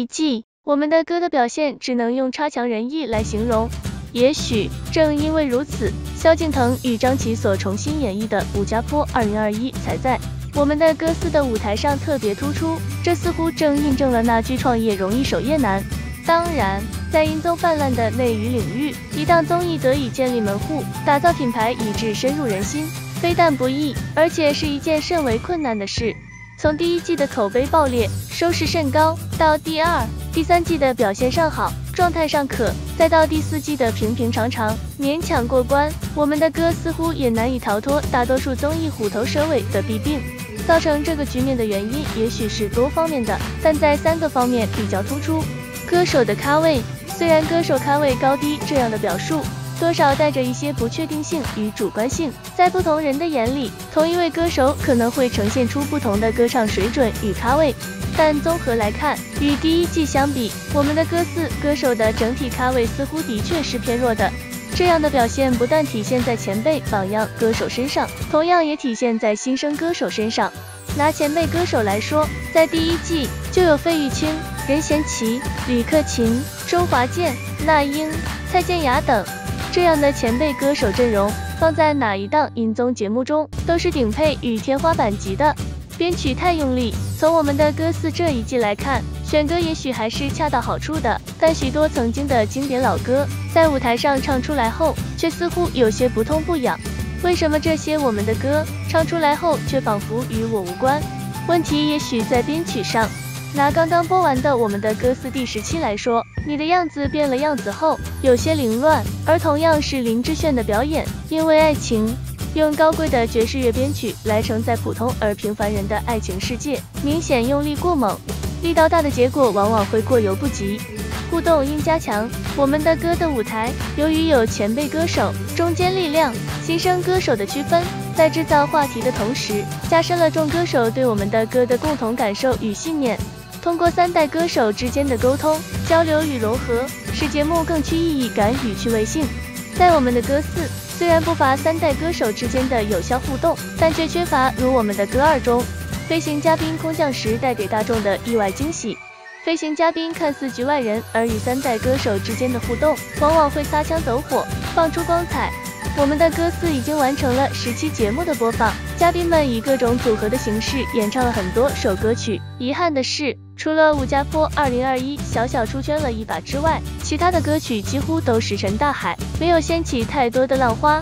一季，我们的歌的表现只能用差强人意来形容。也许正因为如此，萧敬腾与张琪所重新演绎的《武家坡二零二一》才在我们的歌肆的舞台上特别突出。这似乎正印证了那句“创业容易守业难”。当然，在音综泛滥的内娱领域，一档综艺得以建立门户、打造品牌，以致深入人心，非但不易，而且是一件甚为困难的事。从第一季的口碑爆裂、收视甚高，到第二、第三季的表现尚好、状态尚可，再到第四季的平平常常、勉强过关，我们的歌似乎也难以逃脱大多数综艺虎头蛇尾的弊病。造成这个局面的原因也许是多方面的，但在三个方面比较突出。歌手的咖位，虽然歌手咖位高低这样的表述。多少带着一些不确定性与主观性，在不同人的眼里，同一位歌手可能会呈现出不同的歌唱水准与咖位。但综合来看，与第一季相比，我们的歌四歌手的整体咖位似乎的确是偏弱的。这样的表现不但体现在前辈榜样歌手身上，同样也体现在新生歌手身上。拿前辈歌手来说，在第一季就有费玉清、任贤齐、李克勤、周华健、那英、蔡健雅等。这样的前辈歌手阵容，放在哪一档音综节目中都是顶配与天花板级的。编曲太用力，从我们的歌四这一季来看，选歌也许还是恰到好处的，但许多曾经的经典老歌，在舞台上唱出来后，却似乎有些不痛不痒。为什么这些我们的歌唱出来后，却仿佛与我无关？问题也许在编曲上。拿刚刚播完的我们的歌四第十期来说，你的样子变了样子后，有些凌乱；而同样是林志炫的表演，因为爱情，用高贵的爵士乐编曲来承载普通而平凡人的爱情世界，明显用力过猛，力道大的结果往往会过犹不及。互动应加强。我们的歌的舞台，由于有前辈歌手、中间力量、新生歌手的区分，在制造话题的同时，加深了众歌手对我们的歌的共同感受与信念。通过三代歌手之间的沟通、交流与融合，使节目更具意义感与趣味性。在我们的歌四，虽然不乏三代歌手之间的有效互动，但却缺乏如我们的歌二中，飞行嘉宾空降时带给大众的意外惊喜。飞行嘉宾看似局外人，而与三代歌手之间的互动，往往会擦枪走火，放出光彩。我们的歌四已经完成了十期节目的播放，嘉宾们以各种组合的形式演唱了很多首歌曲。遗憾的是。除了《武家坡二零二一》小小出圈了一把之外，其他的歌曲几乎都石沉大海，没有掀起太多的浪花。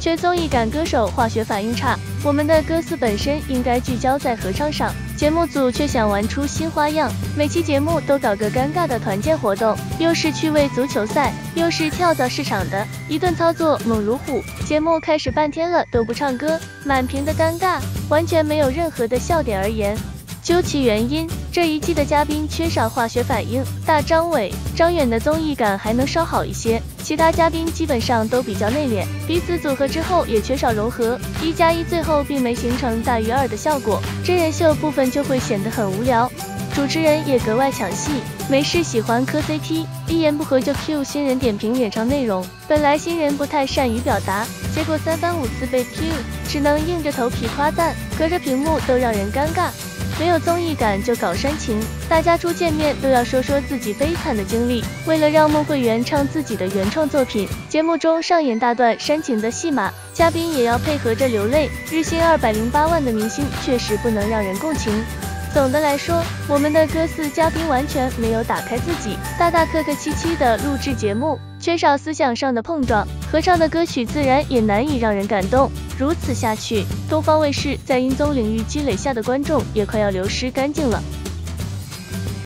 缺综艺感，歌手化学反应差。我们的歌词本身应该聚焦在合唱上，节目组却想玩出新花样，每期节目都搞个尴尬的团建活动，又是趣味足球赛，又是跳蚤市场的一顿操作猛如虎。节目开始半天了都不唱歌，满屏的尴尬，完全没有任何的笑点而言。究其原因，这一季的嘉宾缺少化学反应。大张伟、张远的综艺感还能稍好一些，其他嘉宾基本上都比较内敛，彼此组合之后也缺少融合。一加一最后并没形成大于二的效果，真人秀部分就会显得很无聊。主持人也格外抢戏，没事喜欢磕 CP，一言不合就 Q 新人点评演唱内容。本来新人不太善于表达，结果三番五次被 Q，只能硬着头皮夸赞，隔着屏幕都让人尴尬。没有综艺感就搞煽情，大家初见面都要说说自己悲惨的经历。为了让孟慧圆唱自己的原创作品，节目中上演大段煽情的戏码，嘉宾也要配合着流泪。日薪二百零八万的明星确实不能让人共情。总的来说，我们的歌四嘉宾完全没有打开自己，大大客客气气的录制节目，缺少思想上的碰撞，合唱的歌曲自然也难以让人感动。如此下去，东方卫视在音综领域积累下的观众也快要流失干净了。